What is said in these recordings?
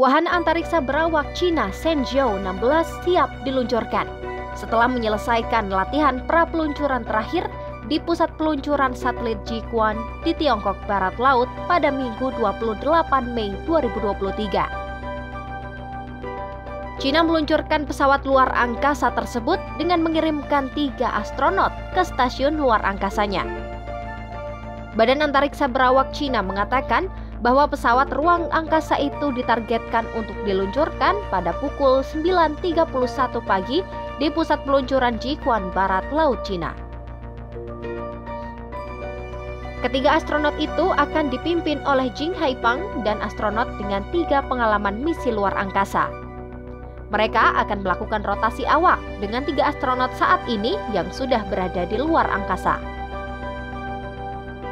Wahana antariksa berawak Cina Shenzhou 16 siap diluncurkan. Setelah menyelesaikan latihan pra-peluncuran terakhir di pusat peluncuran satelit Jiquan di Tiongkok Barat Laut pada Minggu 28 Mei 2023. Cina meluncurkan pesawat luar angkasa tersebut dengan mengirimkan tiga astronot ke stasiun luar angkasanya. Badan Antariksa Berawak Cina mengatakan bahwa pesawat ruang angkasa itu ditargetkan untuk diluncurkan pada pukul 9.31 pagi di pusat peluncuran Jiquan Barat Laut Cina. Ketiga astronot itu akan dipimpin oleh Jing Haipang dan astronot dengan tiga pengalaman misi luar angkasa. Mereka akan melakukan rotasi awak dengan tiga astronot saat ini yang sudah berada di luar angkasa.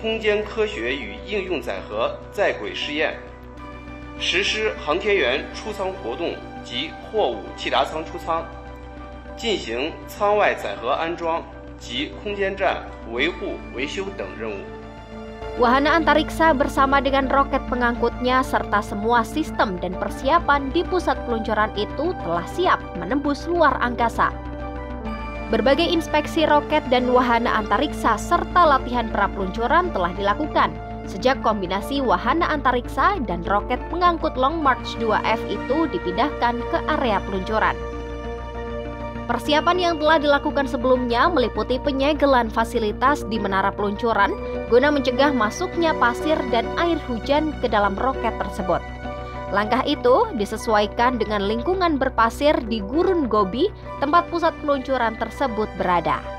空间科学与应用载荷在轨试验，实施航天员出舱活动及货物气闸舱出舱，进行舱外载荷安装及空间站维护维修等任务。Wahana antariksa bersama dengan roket pengangkutnya serta semua sistem dan persiapan di pusat peluncuran itu telah siap menembus luar angkasa. Berbagai inspeksi roket dan wahana antariksa serta latihan pra-peluncuran telah dilakukan sejak kombinasi wahana antariksa dan roket pengangkut Long March 2F itu dipindahkan ke area peluncuran. Persiapan yang telah dilakukan sebelumnya meliputi penyegelan fasilitas di menara peluncuran guna mencegah masuknya pasir dan air hujan ke dalam roket tersebut. Langkah itu disesuaikan dengan lingkungan berpasir di Gurun Gobi, tempat pusat peluncuran tersebut berada.